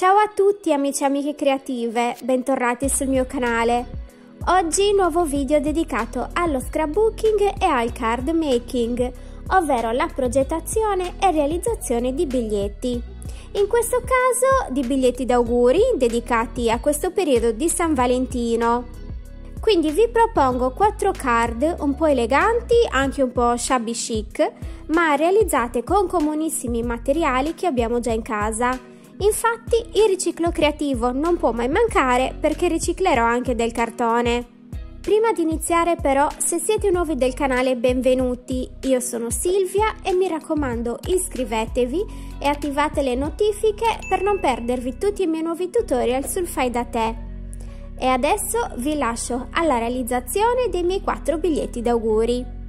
Ciao a tutti amici e amiche creative, bentornati sul mio canale. Oggi nuovo video dedicato allo scrapbooking e al card making, ovvero la progettazione e realizzazione di biglietti. In questo caso di biglietti d'auguri dedicati a questo periodo di San Valentino. Quindi vi propongo quattro card un po' eleganti, anche un po' shabby chic, ma realizzate con comunissimi materiali che abbiamo già in casa. Infatti il riciclo creativo non può mai mancare perché riciclerò anche del cartone. Prima di iniziare però, se siete nuovi del canale benvenuti, io sono Silvia e mi raccomando iscrivetevi e attivate le notifiche per non perdervi tutti i miei nuovi tutorial sul fai da te. E adesso vi lascio alla realizzazione dei miei quattro biglietti d'auguri.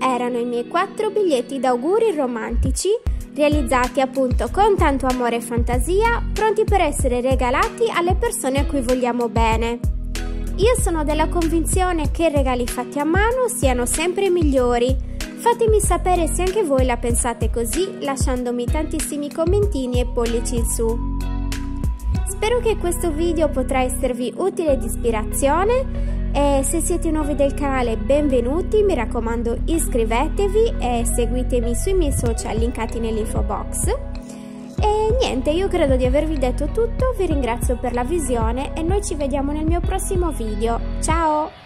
Erano i miei quattro biglietti d'auguri romantici realizzati appunto con tanto amore e fantasia, pronti per essere regalati alle persone a cui vogliamo bene. Io sono della convinzione che i regali fatti a mano siano sempre i migliori. Fatemi sapere se anche voi la pensate così, lasciandomi tantissimi commentini e pollici in su. Spero che questo video potrà esservi utile ed ispirazione e se siete nuovi del canale benvenuti, mi raccomando iscrivetevi e seguitemi sui miei social linkati nell'info box. E niente, io credo di avervi detto tutto, vi ringrazio per la visione e noi ci vediamo nel mio prossimo video. Ciao!